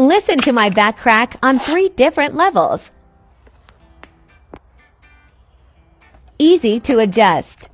Listen to my back crack on three different levels. Easy to adjust.